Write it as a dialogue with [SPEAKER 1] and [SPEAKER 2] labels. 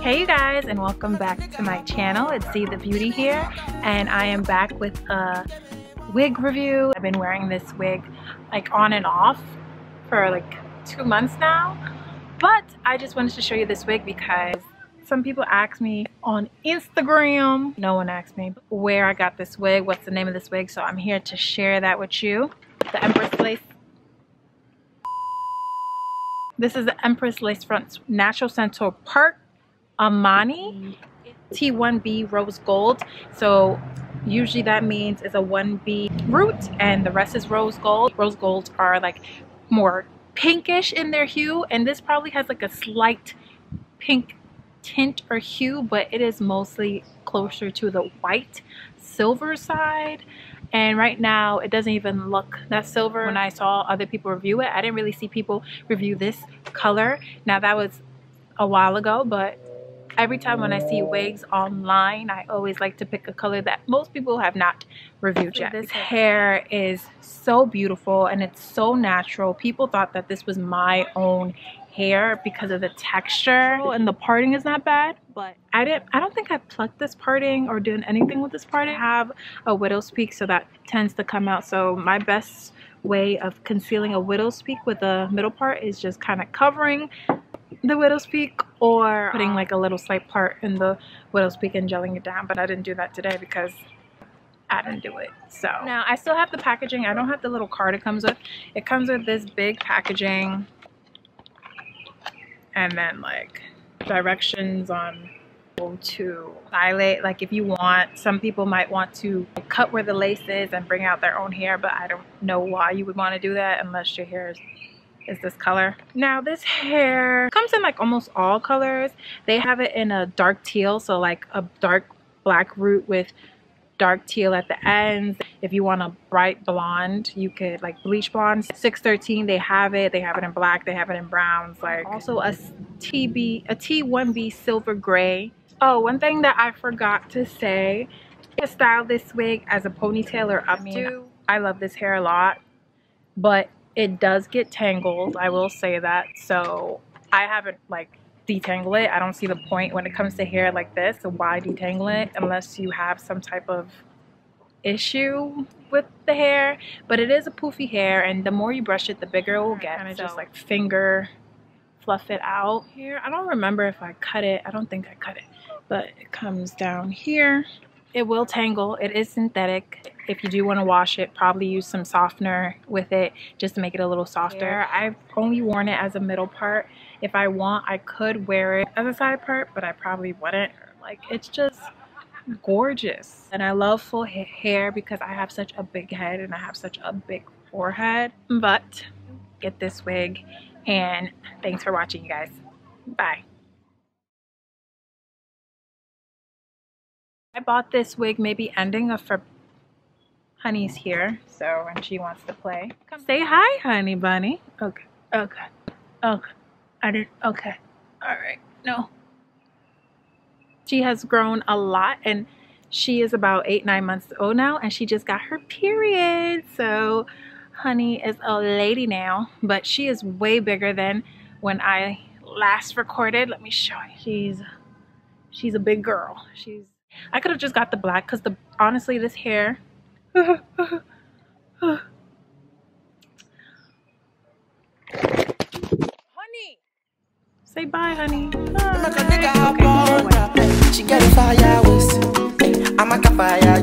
[SPEAKER 1] Hey you guys and welcome back to my channel. It's Zee the Beauty here and I am back with a wig review. I've been wearing this wig like on and off for like two months now but I just wanted to show you this wig because some people ask me on Instagram, no one asked me where I got this wig, what's the name of this wig, so I'm here to share that with you. The Empress Lace. This is the Empress Lace Front Natural Center Part Amani T1B Rose Gold. So usually that means it's a 1B root and the rest is rose gold. Rose golds are like more pinkish in their hue and this probably has like a slight pink tint or hue but it is mostly closer to the white silver side and right now it doesn't even look that silver when I saw other people review it I didn't really see people review this color now that was a while ago but every time when I see wigs online, I always like to pick a color that most people have not reviewed yet. This hair is so beautiful and it's so natural. People thought that this was my own hair because of the texture and the parting is not bad but I didn't I don't think I plucked this parting or did anything with this parting. I have a widow's peak so that tends to come out. So my best way of concealing a widow's peak with the middle part is just kind of covering the widow's peak or putting like a little slight part in the widow's peak and gelling it down but I didn't do that today because I didn't do it so. Now I still have the packaging. I don't have the little card it comes with. It comes with this big packaging and then like directions on to dilate like if you want some people might want to cut where the lace is and bring out their own hair but I don't know why you would want to do that unless your hair is is this color. Now this hair comes in like almost all colors. They have it in a dark teal, so like a dark black root with dark teal at the ends. If you want a bright blonde, you could like bleach blonde. 613, they have it. They have it in black. They have it in browns. Like also a TB, a T1B silver gray. Oh, one thing that I forgot to say, I style this wig as a ponytail or up. I mean, I love this hair a lot, but it does get tangled, I will say that. So I haven't like detangle it. I don't see the point when it comes to hair like this. So why detangle it unless you have some type of issue with the hair. But it is a poofy hair and the more you brush it, the bigger it will get. Kind of so. just like finger fluff it out here. I don't remember if I cut it. I don't think I cut it. But it comes down here. It will tangle. It is synthetic. If you do want to wash it, probably use some softener with it just to make it a little softer. I've only worn it as a middle part. If I want, I could wear it as a side part, but I probably wouldn't. Like, it's just gorgeous. And I love full ha hair because I have such a big head and I have such a big forehead. But get this wig and thanks for watching you guys. Bye. I bought this wig maybe ending of for Honey's here, so when she wants to play. Come say hi, honey bunny. Okay, okay, okay. I did okay. All right, no. She has grown a lot and she is about eight, nine months old now and she just got her period. So Honey is a lady now, but she is way bigger than when I last recorded. Let me show you. She's she's a big girl. She's I could have just got the black because the honestly this hair. Honey. Say bye honey. She get fire I'm a fire